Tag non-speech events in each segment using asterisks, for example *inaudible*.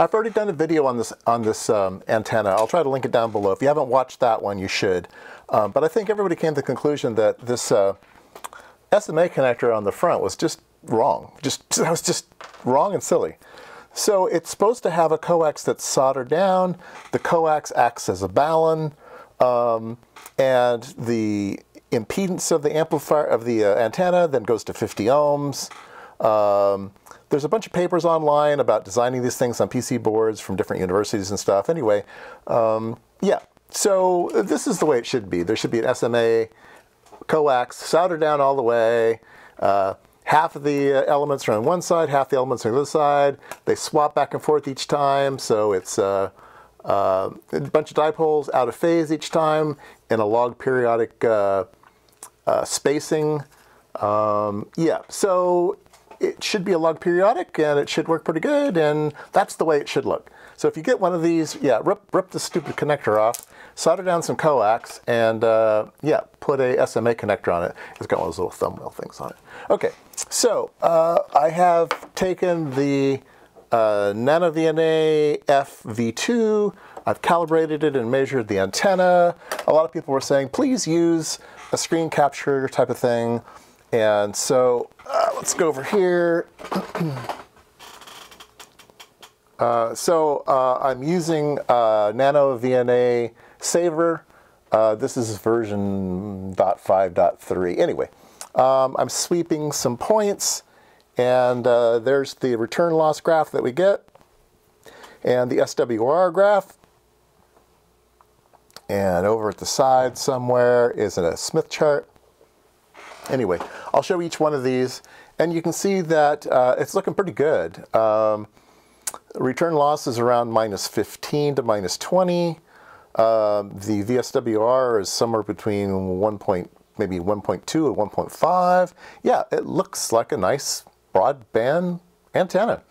I've already done a video on this on this um, antenna. I'll try to link it down below. If you haven't watched that one, you should. Um, but I think everybody came to the conclusion that this uh, SMA connector on the front was just wrong. Just *laughs* that was just wrong and silly. So it's supposed to have a coax that's soldered down. The coax acts as a balun, um, and the impedance of the amplifier of the uh, antenna then goes to 50 ohms. Um, there's a bunch of papers online about designing these things on PC boards from different universities and stuff. Anyway, um, yeah. So this is the way it should be. There should be an SMA coax soldered down all the way. Uh, half of the uh, elements are on one side, half the elements are on the other side. They swap back and forth each time, so it's uh, uh, a bunch of dipoles out of phase each time in a log periodic uh, uh, spacing. Um, yeah, so it should be a log periodic and it should work pretty good and that's the way it should look. So if you get one of these, yeah, rip, rip the stupid connector off, solder down some coax, and uh, yeah, put a SMA connector on it. It's got one of those little thumbnail things on it. Okay, so uh, I have taken the uh, NanoVNA FV2, I've calibrated it and measured the antenna. A lot of people were saying, please use a screen capture type of thing. And so uh, let's go over here. *clears throat* uh, so uh, I'm using uh, NanoVNA Saver. Uh, this is version .5.3. Anyway, um, I'm sweeping some points, and there's the return loss graph that we get, and the SWR graph. And over at the side somewhere is a Smith chart. Anyway, I'll show each one of these, and you can see that uh, it's looking pretty good. Um, return loss is around minus 15 to minus 20. Uh, the VSWR is somewhere between 1 point, maybe 1.2 and 1.5. Yeah, it looks like a nice broadband antenna.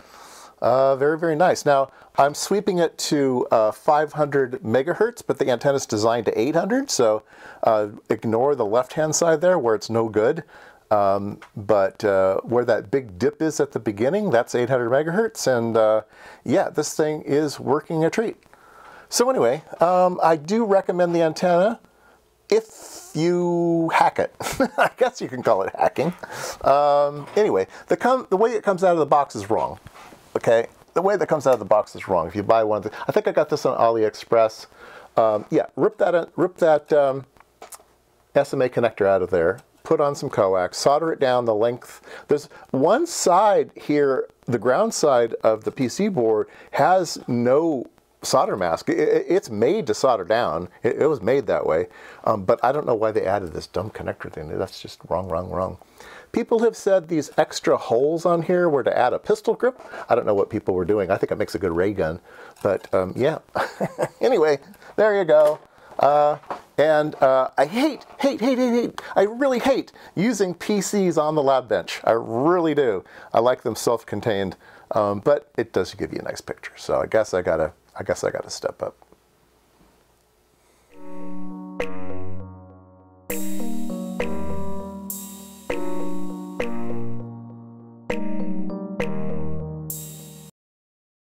Uh, very, very nice. Now, I'm sweeping it to uh, 500 megahertz, but the antenna is designed to 800, so uh, ignore the left-hand side there where it's no good. Um, but uh, where that big dip is at the beginning, that's 800 megahertz, and uh, yeah, this thing is working a treat. So anyway, um, I do recommend the antenna if you hack it. *laughs* I guess you can call it hacking. Um, anyway, the, the way it comes out of the box is wrong okay? The way that comes out of the box is wrong. If you buy one I think I got this on AliExpress. Um, yeah, rip that, rip that um, SMA connector out of there, put on some coax, solder it down the length. There's one side here, the ground side of the PC board has no solder mask. It, it's made to solder down. It, it was made that way. Um, but I don't know why they added this dumb connector thing. That's just wrong, wrong, wrong. People have said these extra holes on here were to add a pistol grip. I don't know what people were doing. I think it makes a good ray gun. But um, yeah. *laughs* anyway, there you go. Uh, and uh, I hate, hate, hate, hate, hate, I really hate using PCs on the lab bench. I really do. I like them self-contained, um, but it does give you a nice picture. So I guess I gotta, I guess I gotta step up.